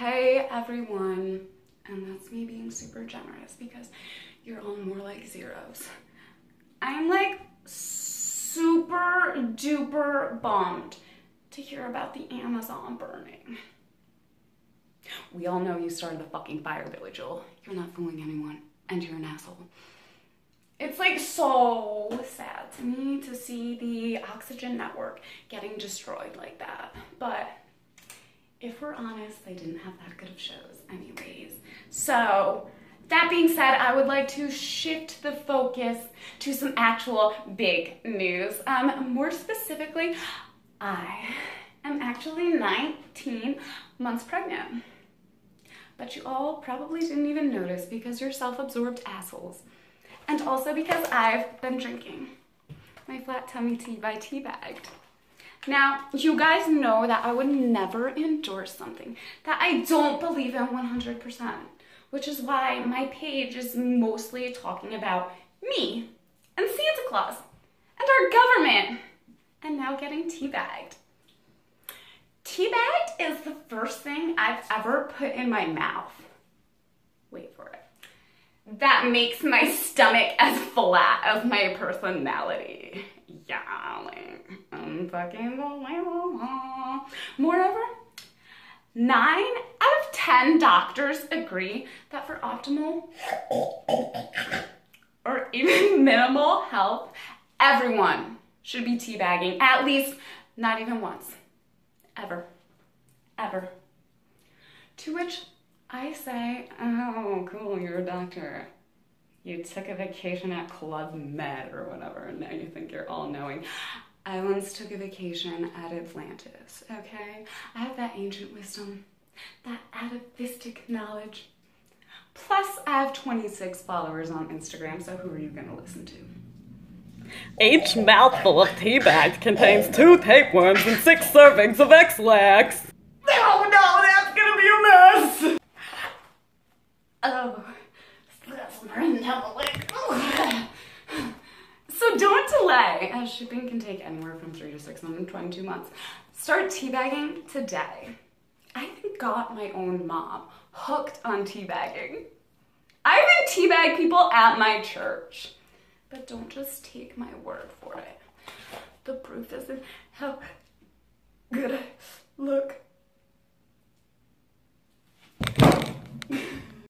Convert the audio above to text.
Hey everyone, and that's me being super generous because you're all more like zeros. I'm like super duper bummed to hear about the Amazon burning. We all know you started the fucking fire, Billy Joel. You're not fooling anyone, and you're an asshole. It's like so sad to me to see the oxygen network getting destroyed like that. But if we're honest, they didn't have that good of shows anyways. So that being said, I would like to shift the focus to some actual big news. Um, more specifically, I am actually 19 months pregnant. But you all probably didn't even notice because you're self-absorbed assholes. And also because I've been drinking my flat tummy tea by Teabagged. Now, you guys know that I would never endorse something that I don't believe in 100%, which is why my page is mostly talking about me and Santa Claus and our government and now getting teabagged. Teabagged is the first thing I've ever put in my mouth. Wait for it. That makes my stomach as flat as my personality. Fucking Moreover, nine out of 10 doctors agree that for optimal or even minimal health, everyone should be teabagging at least not even once ever, ever. To which I say, oh, cool, you're a doctor. You took a vacation at Club Med or whatever, and now you think you're all knowing. I once took a vacation at Atlantis, okay? I have that ancient wisdom, that atavistic knowledge. Plus, I have 26 followers on Instagram, so who are you gonna listen to? Each mouthful of teabag contains two tapeworms and six servings of Ex-Lax. Oh no, that's gonna be a mess! Oh, that's running down the leg. So don't delay, as shipping can take anywhere from three to six months and 22 months. Start teabagging today. I even got my own mom hooked on teabagging. I even teabag people at my church. But don't just take my word for it. The proof is in how good I look.